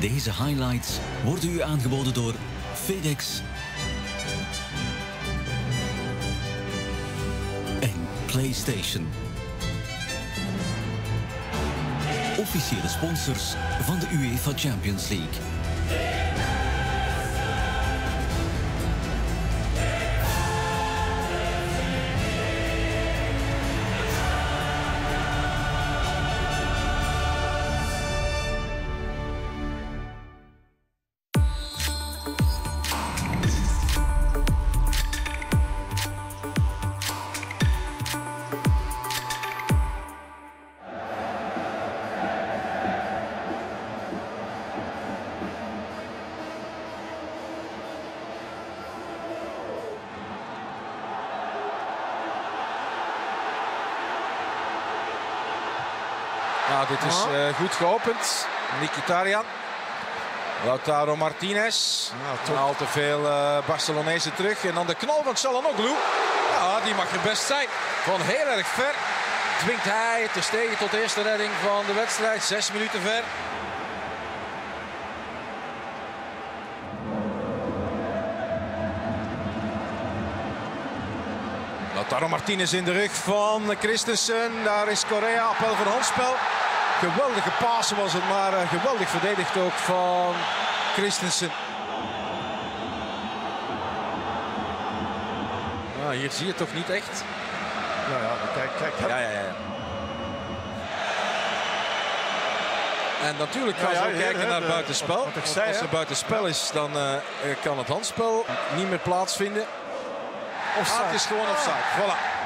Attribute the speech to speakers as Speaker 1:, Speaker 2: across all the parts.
Speaker 1: Deze highlights worden u aangeboden door FedEx en PlayStation. Officiële sponsors van de UEFA Champions League.
Speaker 2: Dit is eh, goed geopend. Mkhitaryan. Lautaro Martinez. Nou, Al te veel eh Barcelonezen terug. En dan de knal van Çalhanoğlu. Ja, die mag er best zijn. Van heel erg ver dwingt hij ter stegen tot de eerste redding van de wedstrijd. Zes minuten ver. Lautaro Martinez in de rug van Christensen. Daar is Correa, appel voor handspel. Geweldige pasen was het, maar eh, geweldig verdedigd ook van Christensen. Ah, hier zie je het toch niet echt?
Speaker 3: Ja, ja, kijk, kijk.
Speaker 2: Ja, ja, ja. En natuurlijk gaan
Speaker 3: Ja,
Speaker 2: ze ook kijken naar
Speaker 3: de-
Speaker 2: buitenspel.
Speaker 3: wat- wat ik
Speaker 2: Want
Speaker 3: zei,
Speaker 2: als er buitenspel is, dan eh, kan het handspel niet meer plaatsvinden.
Speaker 3: Offside.
Speaker 2: Ah, het is gewoon offside. Voilà.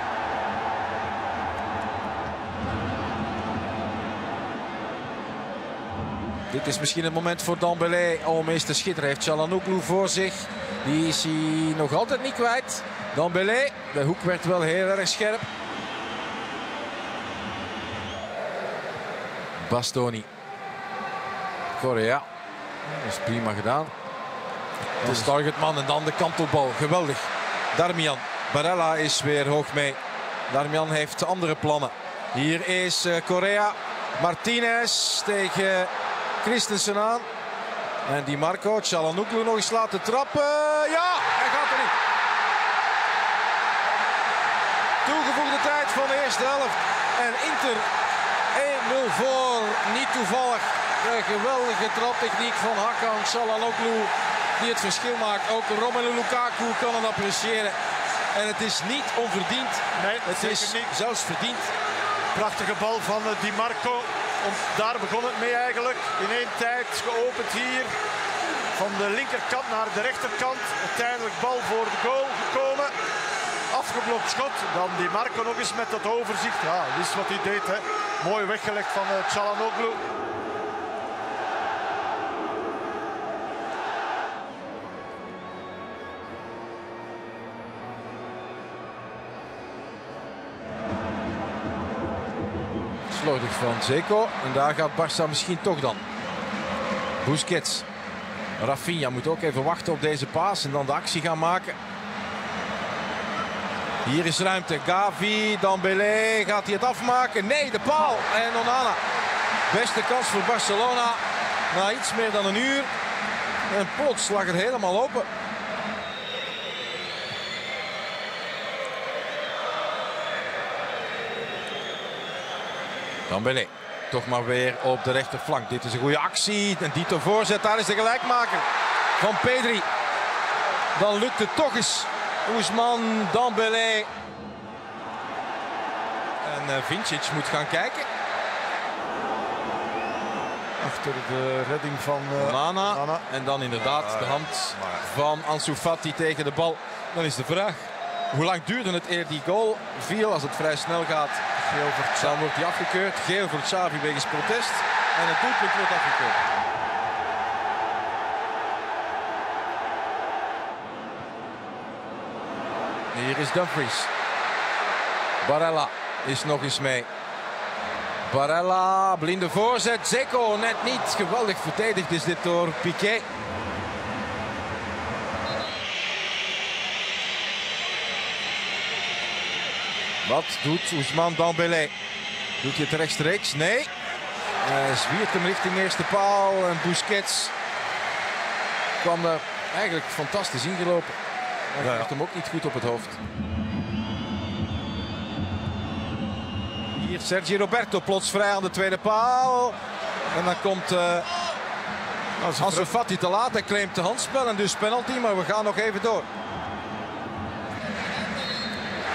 Speaker 2: Dit is misschien het moment voor Dambélé om eens te schitteren. Heeft Çalhanoğlu voor zich. Die is hij nog altijd niet kwijt. Dambélé, de hoek werd wel heel erg scherp. Bastoni. Correa. Dat is prima gedaan. De targetman en dan de kantelbal. Geweldig. Darmian. Barella is weer hoog mee. Darmian heeft andere plannen. Hier is eh, Correa. Martinez tegen Christensen aan. En Di Marco. Çalhanoğlu nog eens laten trappen. Ja, hij gaat erin. Toegevoegde tijd van de eerste helft. En Inter 1-0 voor. Niet toevallig. De geweldige traptechniek van Hakan Çalhanoğlu die het verschil maakt. Ook Romelu Lukaku kan het appreciëren. En het is niet onverdiend.
Speaker 3: Nee,
Speaker 2: Het is
Speaker 3: niet.
Speaker 2: zelfs verdiend.
Speaker 3: Prachtige bal van eh, Di Marco. Om, daar begon het mee eigenlijk. In één tijd geopend hier. Van de linkerkant naar de rechterkant. Uiteindelijk bal voor de goal gekomen. Afgeblokt schot. Dan Di Marco nog eens met dat overzicht. Ja, wist wat hij deed. Hè. Mooi weggelegd van uh.
Speaker 2: Slordig van Zeko. En daar gaat Barça misschien toch dan. Busquets. Rafinha moet ook even wachten op deze paas en dan de actie gaan maken. Hier is ruimte. Gavi, Dambélé. Gaat hij het afmaken? Nee, de paal. En Onana. Beste kans voor Barcelona. Na iets meer dan een uur. En plots lag het helemaal open. Dambélé. Toch maar weer op de rechterflank. Dit is een goede actie. En Dito voorzet. Daar is de gelijkmaker van Pedri. Dan lukt het toch eens. Ousman, Dambélé. En uh, Vincic moet gaan kijken.
Speaker 3: Achter de redding van uh,
Speaker 2: Onana.
Speaker 3: Onana.
Speaker 2: En dan inderdaad de hand van Ansu Fati tegen de bal. Dan is de vraag. Hoe lang duurde het eer die goal viel? Als het vrij snel gaat, geel voor dan wordt hij afgekeurd. Geel voor Xavi wegens protest. En het doelpunt wordt afgekeurd. Hier is Dumfries. Barella is nog eens mee. Barella, blinde voorzet. Zeko net niet. Geweldig verdedigd is dit door Piqué. Wat doet Ousmane Dembélé? Doet hij het rechtstreeks? Nee. Hij zwiert hem richting eerste paal. En Busquets kwam daar eigenlijk fantastisch ingelopen. Hij
Speaker 3: Ja,
Speaker 2: hem ook niet goed op het hoofd. Hier Sergi Roberto plots vrij aan de tweede paal. En dan komt eh Ansu Fati te laat. Hij claimt de handspel en dus penalty. Maar we gaan nog even door.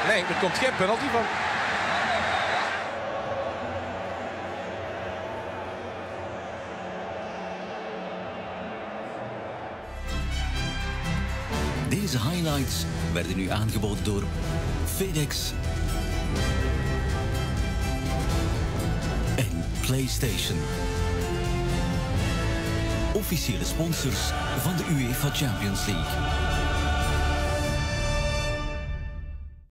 Speaker 2: Nee, er komt geen penalty van.
Speaker 1: Deze highlights werden u aangeboden door FedEx en PlayStation. Officiële sponsors van de UEFA Champions League.